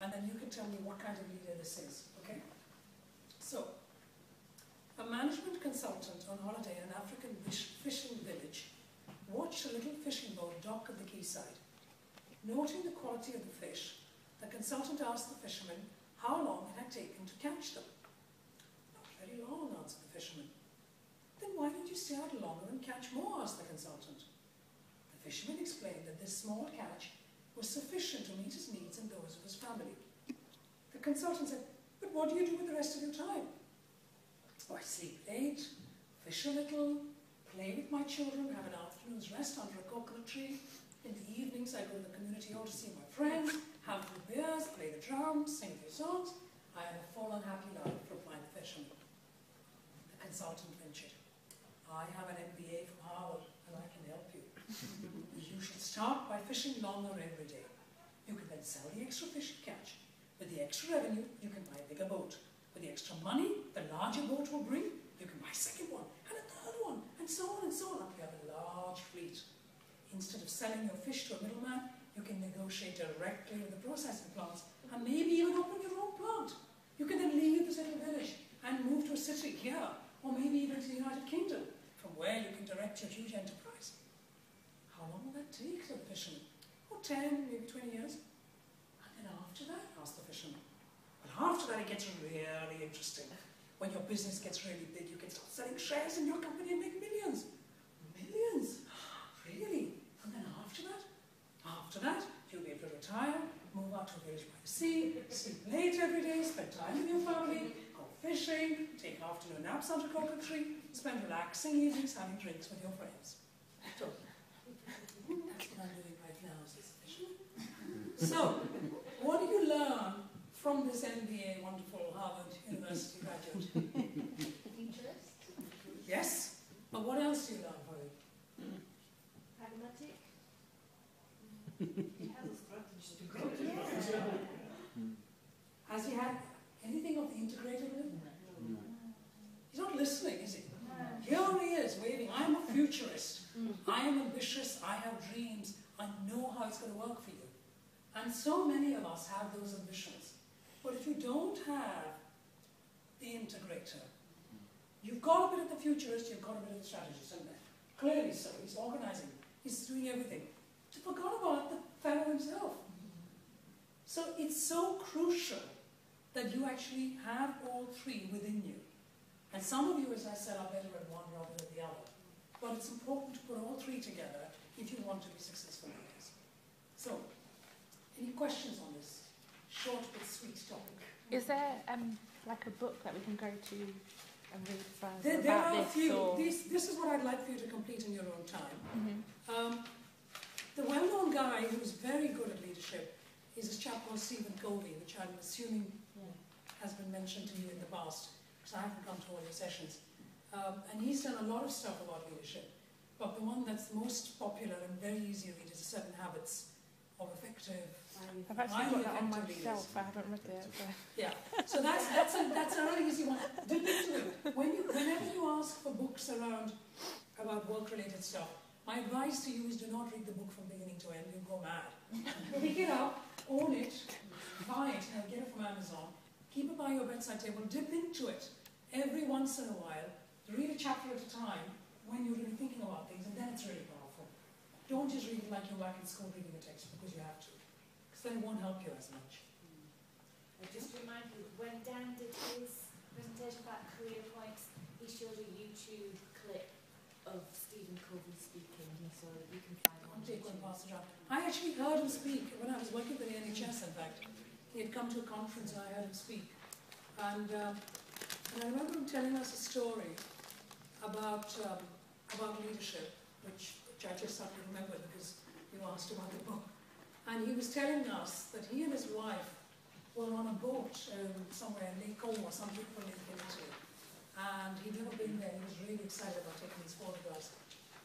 and then you can tell me what kind of leader this is, okay? So, a management consultant on holiday in an African fishing village watched a little fishing boat dock at the quayside. Noting the quality of the fish, the consultant asked the fisherman how long it had taken to catch them. Not very long, answered the fisherman. Then why didn't you stay out longer and catch more, asked the consultant. The fisherman explained that this small catch was sufficient to meet his needs and those of his family. The consultant said, but what do you do with the rest of your time? Oh, I sleep late, fish a little, play with my children, have an afternoon's rest under a coconut tree. In the evenings, I go to the community hall to see my friends, have few beers, play the drums, sing a few songs. I have a full and happy life, replied the fisherman. The consultant ventured. I have an MBA from Harvard, and I can help you. should start by fishing longer every day. You can then sell the extra fish you catch. With the extra revenue, you can buy a bigger boat. With the extra money the larger boat will bring, you can buy a second one, and a third one, and so on and so on, you have a large fleet. Instead of selling your fish to a middleman, you can negotiate directly with the processing plants, and maybe even open your own plant. You can then leave this little village and move to a city here, or maybe even to the United Kingdom, from where you can direct your huge enterprise. How long will that take, said the fisherman. Oh, 10, maybe 20 years. And then after that, asked the fisherman. Well, after that, it gets really interesting. When your business gets really big, you can start selling shares in your company and make millions. Millions? Really? And then after that? After that, you'll be able to retire, move out to a village by the sea, sleep late every day, spend time with your family, go fishing, take afternoon naps under a coconut tree, spend relaxing evenings having drinks with your friends. So, that's what I'm doing right now as a So, what do you learn from this MBA, wonderful Harvard University graduate? Interest. Yes? But what else do you learn from it? Pragmatic. He has a strategy oh, to grow. Has he had anything of the integrated with him? He's not listening, is he? Here he is, waving, I'm a futurist. I am ambitious, I have dreams, I know how it's going to work for you. And so many of us have those ambitions. But if you don't have the integrator, you've got a bit of the futurist, you've got a bit of the strategist in there. Clearly so, he's organizing, he's doing everything. He forgot about the fellow himself. So it's so crucial that you actually have all three within you. And some of you, as I said, are better at one rather than the other. But it's important to put all three together if you want to be successful in this. So, any questions on this short but sweet topic? Is there um, like a book that we can go to and read further There, there about are a this? few. This, this is what I'd like for you to complete in your own time. Mhm. Um, the well-known guy who's very good at leadership is this chap called Stephen Covey, which I'm assuming has been mentioned to you in the past, because I haven't come to all your sessions. Um, and he's done a lot of stuff about leadership. But the one that's most popular and very easy to read is Seven Habits of Effective. I've actually got that on my effective shelf. I haven't read it. But... Yeah, so that's, that's, a, that's a really easy one. Dip into it. When you, whenever you ask for books around about work-related stuff, my advice to you is do not read the book from beginning to end. You'll go mad. Pick it up, own it, buy it, and get it from Amazon. Keep it by your bedside table. Dip into it every once in a while. Read a chapter at a time when you're really thinking about things, and then it's really powerful. Don't just read it like you're back in school reading a text because you have to, because then it won't help you as much. And just to remind you, when Dan did his presentation about career points, he showed a YouTube clip of Stephen Covey speaking, so that you can find one. Take one around. I actually heard him speak when I was working for the NHS, in fact. He had come to a conference and I heard him speak. And, um, and I remember him telling us a story about, um, about leadership, which, just suddenly remembered because you asked about the book. And he was telling us that he and his wife were on a boat um, somewhere in Lake or some beautiful lake in Italy. And he'd never been there. He was really excited about taking these photographs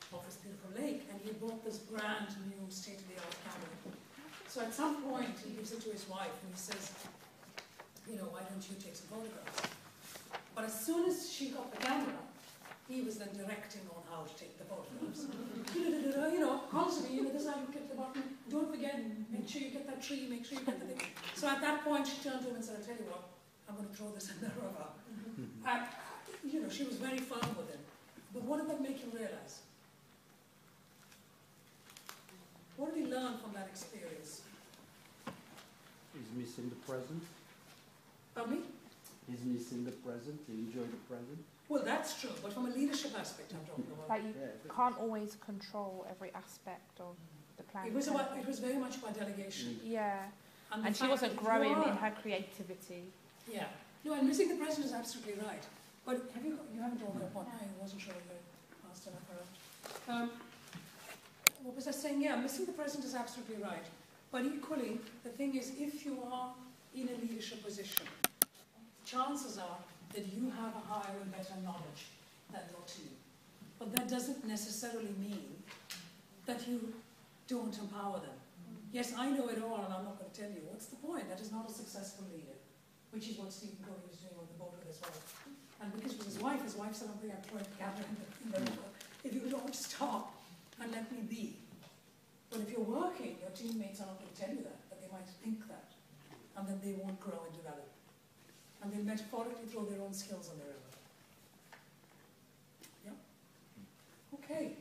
of this beautiful lake. And he bought this brand new state-of-the-art camera. So at some point, he gives it to his wife and he says, you know, why don't you take some photographs? But as soon as she got the camera, he was then directing on how to take the photographs. you know, constantly, you know, this is how you click the button. Don't forget, make sure you get that tree, make sure you get the thing. So at that point, she turned to him and said, I'll tell you what, I'm going to throw this in the river. And, you know, she was very firm with him. But what did that make him realize? What did he learn from that experience? He's missing the present. Pardon me? He's missing the present. He enjoy the present. Well, that's true, but from a leadership aspect, I'm talking about. Like you Yeah. can't always control every aspect of the plan. It was about, it was very much about delegation. Yeah, the and she wasn't growing are- in her creativity. Yeah. No, and missing the president is absolutely right. But have you, you haven't drawn that one, I wasn't sure you asked enough around. Um, what was I saying? Yeah, missing the president is absolutely right. But equally, the thing is, if you are in a leadership position, chances are that you have a higher and better knowledge than your team. But that doesn't necessarily mean that you don't empower them. Yes, I know it all, and I'm not going to tell you. What's the point? That is not a successful leader, which is what Stephen Covey was doing on the boat with his wife. And because it was his wife, his wife said, I'm going to point in the, in the. If you don't stop and let me be. But if you're working, your teammates are not going to tell you that, but they might think that. And then they won't grow and develop. And they'll metaphorically throw their own skills on the river. Yeah? Hmm. Okay.